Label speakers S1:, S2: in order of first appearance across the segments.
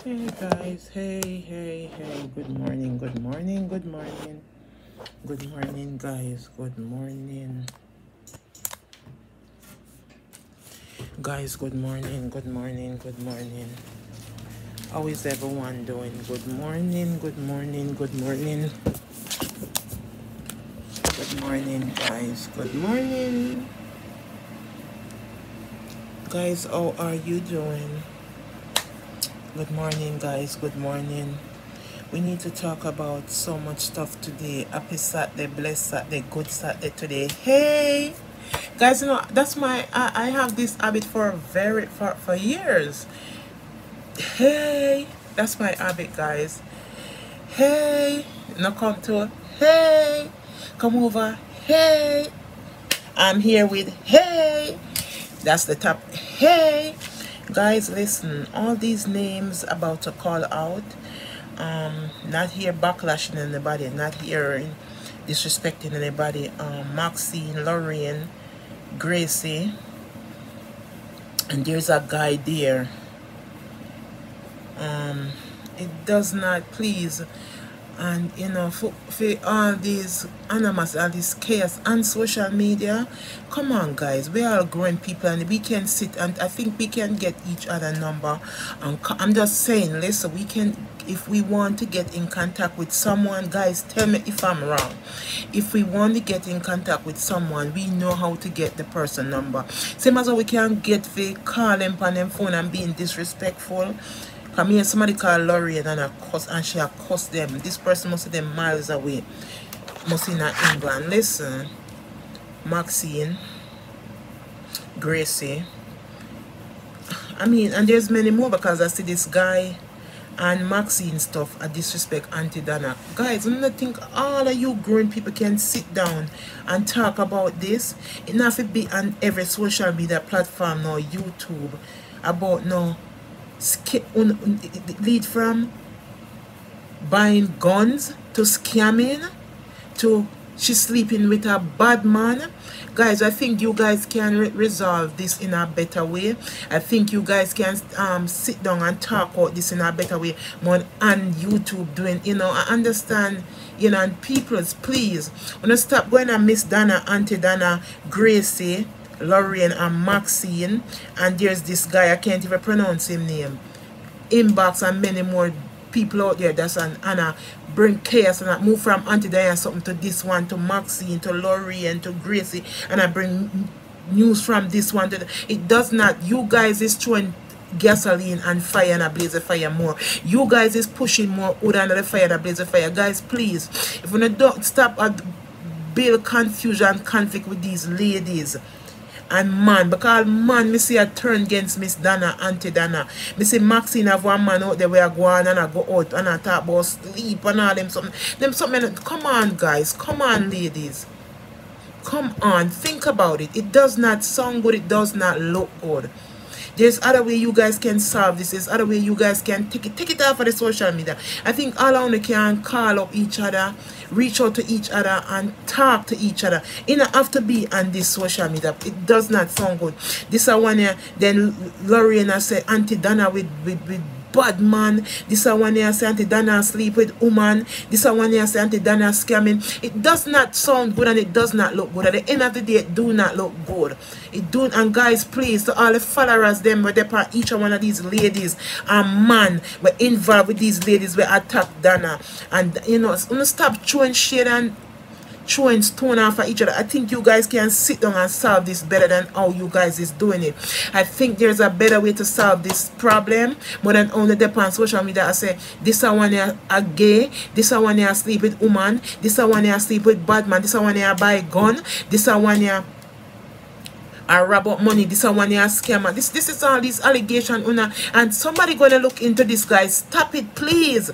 S1: Hey guys, hey, hey, hey, good morning, good morning, good morning, good morning, guys, good morning, guys, good morning, good morning, good morning. How is everyone doing? Good morning, good morning, good morning, good morning, guys, good morning, guys, how are you doing? Good morning, guys, good morning. We need to talk about so much stuff today. Happy Saturday, blessed Saturday, good Saturday today. Hey, guys, you know that's my I, I have this habit for very for for years. Hey, that's my habit, guys. Hey, no come to hey, come over. Hey, I'm here with hey. That's the top. Hey, guys, listen. All these names about to call out. Um, not here backlashing anybody. Not here disrespecting anybody. Um, Maxine, Lorraine, Gracie, and there's a guy there. Um, it does not please and you know for, for all these animals all this chaos on social media come on guys we are growing people and we can sit and i think we can get each other number and i'm just saying listen we can if we want to get in contact with someone guys tell me if i'm wrong. If we want to get in contact with someone we know how to get the person number. Same as we can get the call them on them phone and being disrespectful Come here, somebody called Laurie and cuss and she accosted them. This person must have them miles away. Must in England. Listen, Maxine, Gracie. I mean, and there's many more because I see this guy and Maxine stuff I disrespect Auntie Donna. Guys, I don't think all of you grown people can sit down and talk about this. Enough It not be on every social media platform now, YouTube, about no lead from buying guns to scamming to she sleeping with a bad man. Guys i think you guys can re resolve this in a better way. I think you guys can um sit down and talk about this in a better way. More on youtube doing you know i understand you know and people's please wanna stop going and miss donna auntie donna gracie Lorraine and Maxine. And there's this guy I can't even pronounce his name. Inbox and many more people out there. That's an Anna bring chaos and I move from Auntie Diane something to this one to Maxine to Lorraine to Gracie. And I bring news from this one to the, it does not you guys is throwing gasoline and fire and a blaze of fire more. You guys is pushing more wood under the fire and a blaze of fire. Guys please if we don't stop at build confusion conflict with these ladies and man because man me see a turn against Miss Donna Auntie Donna me see Maxine have one man out there where I go on and I go out and I talk about sleep and all them something. Them something come on guys come on ladies. Come on think about it. It does not sound good it does not look good there's other way you guys can solve this. There's other way you guys can take it, take it off of the social media. I think all on can call up each other, reach out to each other and talk to each other. You don't have to be on this social media. It does not sound good. This is one here, then Lorraine say Auntie Donna with, with, with bad man. This is one here say Auntie Donna sleep with woman. This is one here say Auntie Donna scamming. It does not sound good and it does not look good. At the end of the day, it do not look good. It don't. and guys, please, to all the followers, them were upon each one of these ladies and man were involved with these ladies were attacked Donna. And you know, stop throwing shade and throwing stone off of each other. I think you guys can sit down and solve this better than how you guys is doing it. I think there's a better way to solve this problem more than only depend on social media. I say this is one here a gay, this is one here sleep with woman, this is one here sleep with bad man, this is one here buy gun, this is one here I rob up money, this is one here scammer. This this is all these allegations una and somebody gonna look into this guys. Stop it please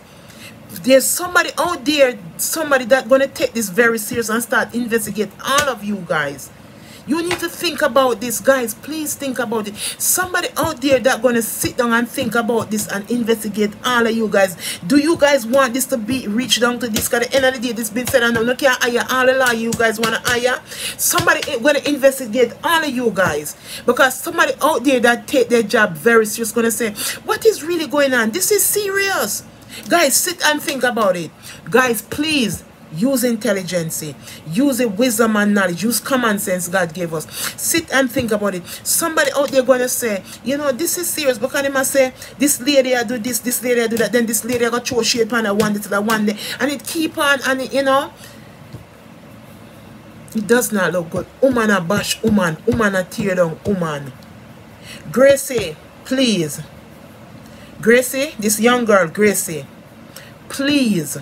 S1: there's somebody out there, somebody that gonna take this very serious and start investigate all of you guys. You need to think about this, guys. Please think about it. Somebody out there that gonna sit down and think about this and investigate all of you guys. Do you guys want this to be reached down to this? At the end of the day, this been said and no can hire all law you guys wanna hire. Somebody gonna investigate all of you guys. Because somebody out there that take their job very serious gonna say, What is really going on? This is serious. Guys, sit and think about it. Guys, please use intelligence. Use the wisdom and knowledge. Use common sense god gave us. Sit and think about it. Somebody out there going to say you know this is serious. Because they must say this lady i do this this lady i do that then this lady i got throw shape and i want it to that one day and it keep on and it, you know it does not look good. Woman a bash woman. Woman a tear down woman. Gracie please gracie this young girl gracie please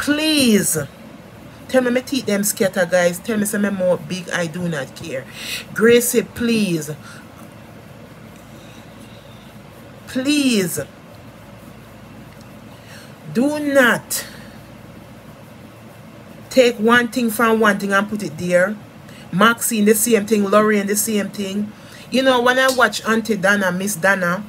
S1: Please. Tell me my teeth them scatter, guys. Tell me some more big. I do not care. Gracie, please. Please. Do not take one thing from one thing and put it there. Maxine, the same thing. Lorraine, the same thing. You know, when I watch Auntie Donna, Miss Donna,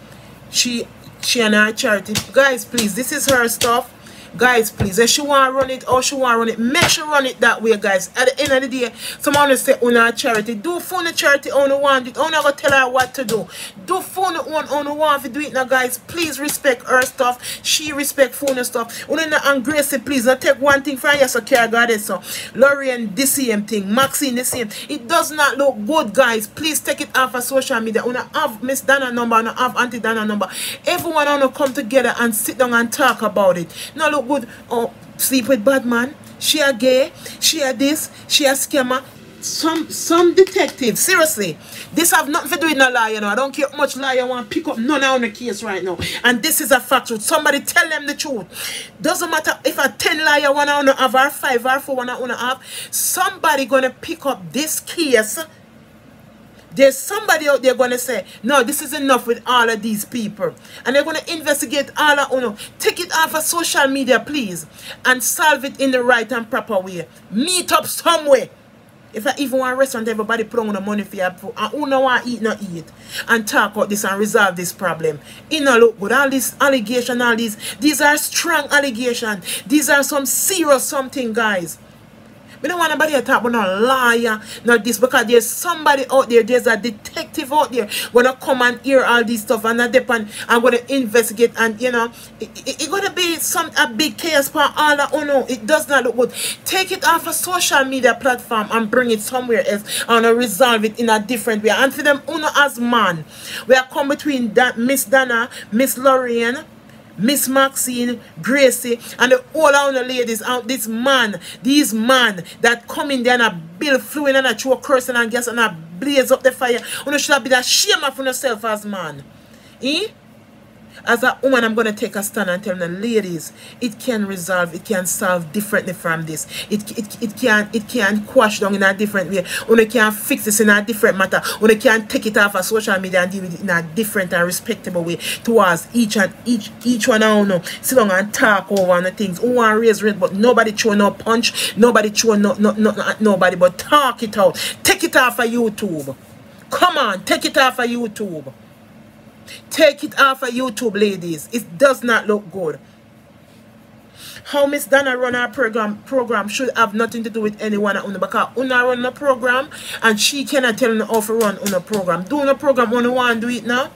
S1: she she and her charity. Guys, please, this is her stuff guys please if she want to run it or she want to run it make sure run it that way guys. At the end of the day someone will say on a charity. Do phone the charity on the want it. On never tell her what to do. Do phone the one on the want to do it now guys. Please respect her stuff. She respect phone stuff. On and grace please. Not take one thing from you so care it so. Lorian the same thing. Maxine the same. It does not look good guys. Please take it off of social media. On have Miss Donna number and have Auntie Donna number. Everyone want to come together and sit down and talk about it. Now look good oh sleep with bad man. She a gay she a this she a scammer. Some some detectives seriously this have nothing to do with no lie you know i don't care how much lie I want to pick up none on the case right now. And this is a fact somebody tell them the truth. Doesn't matter if a 10 liar one to have or 5 or 4 one to have. Somebody gonna pick up this case there's somebody out there going to say, no, this is enough with all of these people. And they're going to investigate all of you know, Take it off of social media, please. And solve it in the right and proper way. Meet up somewhere. If I even want a restaurant, everybody put on the money for you. And uh, who no want eat, not eat. And talk about this and resolve this problem. It no look good. All this allegation, all these, these are strong allegations. These are some serious something, guys. We don't want nobody to talk about no liar, not this, because there's somebody out there, there's a detective out there gonna come and hear all this stuff and not depend and gonna investigate and you know it's it, it, gonna be some a big chaos for all that oh no, it does not look good. Take it off a social media platform and bring it somewhere else and resolve it in a different way. And for them uno as man, we are come between that Miss Donna, Miss Lorraine, Miss Maxine, Gracie, and the all of ladies out this man, these man that come in there and a bill fluid and a throw cursing and gas and a blaze up the fire. You should have been ashamed of yourself as man. Eh? As a woman, I'm going to take a stand and tell the ladies, it can resolve, it can solve differently from this. It, it, it can it can quash down in a different way. You can fix this in a different matter. You can take it off of social media and deal with it in a different and respectable way towards each and each each one of know sit down and talk over the things. Who want raise rate, but nobody throw no punch, nobody throw no, no, no, no, nobody, but talk it out. Take it off of YouTube. Come on, take it off of YouTube. Take it off of YouTube, ladies. It does not look good. How Miss Donna run her program program should have nothing to do with anyone at Una because Una run a program and she cannot tell you how to run Una program. Do a program Una want to do it now.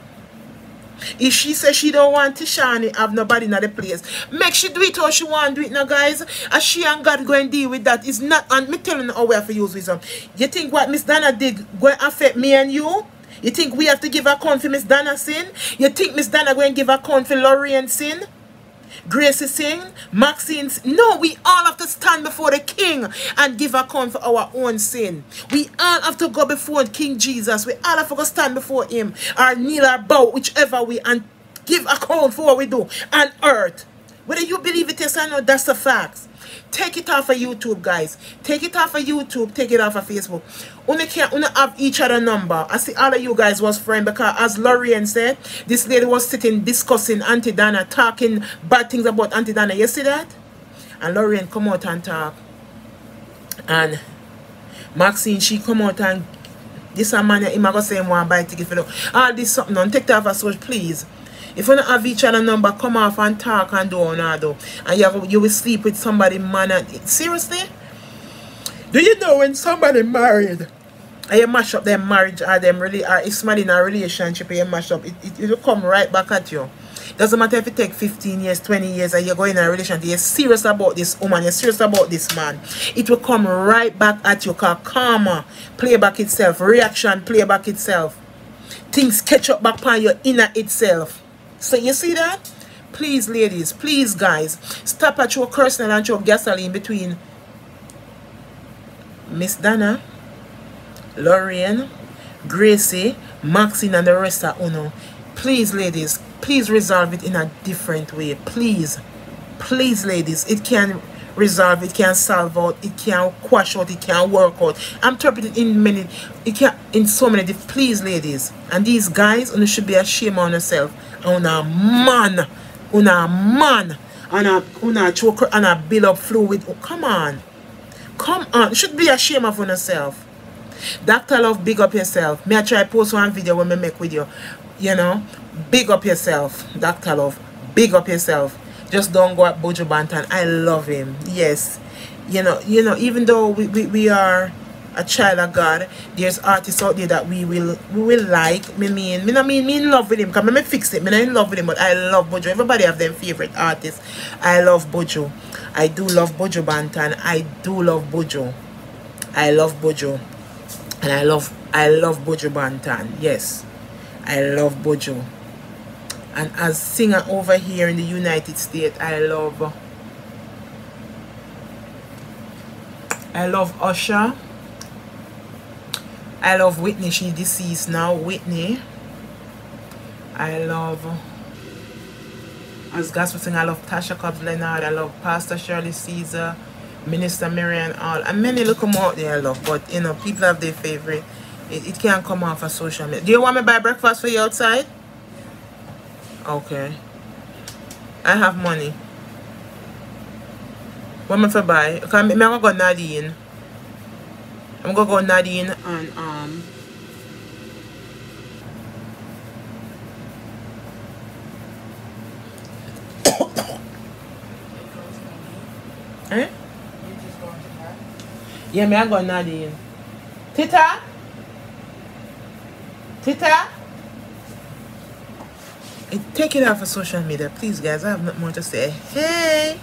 S1: If she says she don't want Tishani have nobody in the place, make she do it how she want to do it now, guys. As she and God go and deal with that. It's not, and me telling you how we have to use wisdom. You think what Miss Donna did going affect me and you? You think we have to give account for Miss Donna sin? You think Miss Donna going to give account for Lorraine sin? Gracie sin? Maxine sin? No, we all have to stand before the King and give account for our own sin. We all have to go before King Jesus. We all have to go stand before him or kneel or bow, whichever way, and give account for what we do on earth. Whether you believe it is or not, that's the facts. Take it off of YouTube, guys. Take it off of YouTube. Take it off of Facebook. Only can only have each other number. I see all of you guys was friend because as Lorian said, this lady was sitting discussing Auntie Donna, talking bad things about Auntie Donna. You see that? And Lorian come out and talk. And Maxine, she come out and this man, him a go say him want buy ticket for the all this something on take that off a social, please. If you don't have each other number, come off and talk and do another. And you, have, you will sleep with somebody, man. And, seriously? Do you know when somebody married and you mash up their marriage or them really or if in a relationship and you mash up, it, it, it will come right back at you. Doesn't matter if it take 15 years, 20 years, and you're going in a relationship, you're serious about this woman, you're serious about this man. It will come right back at you because karma play back itself, reaction play back itself. Things catch up back on your inner itself. So you see that? Please, ladies, please, guys, stop at your cursing and your gasoline between Miss Dana, Lorraine, Gracie, Maxine, and the rest of Uno. Please, ladies, please resolve it in a different way please please ladies it can resolve it can solve out it can quash out it can work out i'm interpreting in many it can in so many please ladies and these guys you should be ashamed on yourself on a man on a man on a on a choker on a build up fluid oh, come on come on you should be ashamed of on yourself Dr. Love, big up yourself. May I try post one video when I make with you. You know, big up yourself dr love big up yourself just don't go at Buju Banton i love him yes you know you know even though we, we, we are a child of God, there's artists out there that we will we will like. Me mean, me not mean me in love with him. Cause me fix it. Me not in love with him, but I love Buju. Everybody have their favorite artists. I love Buju. I do love Buju Banton. I do love Buju. I love Buju. and I love I love Buju Banton. Yes, I love Buju and as singer over here in the United States I love I love Usher. I love Whitney. She's deceased now. Whitney. I love as gospel singer I love Tasha Cobbs Leonard. I love Pastor Shirley Caesar Minister Marion Hall and many look them out there I love. But you know people have their favorite. It, it can't come off of social media. Do you want me to buy breakfast for you outside Okay. I have money. What am I for buy? Okay, I'm gonna go Nadine. I'm gonna go Nadine and um Eh? Yeah, me I go Nadine. Tita? Tita? Take it out for social media please guys. I have nothing more to say. Hey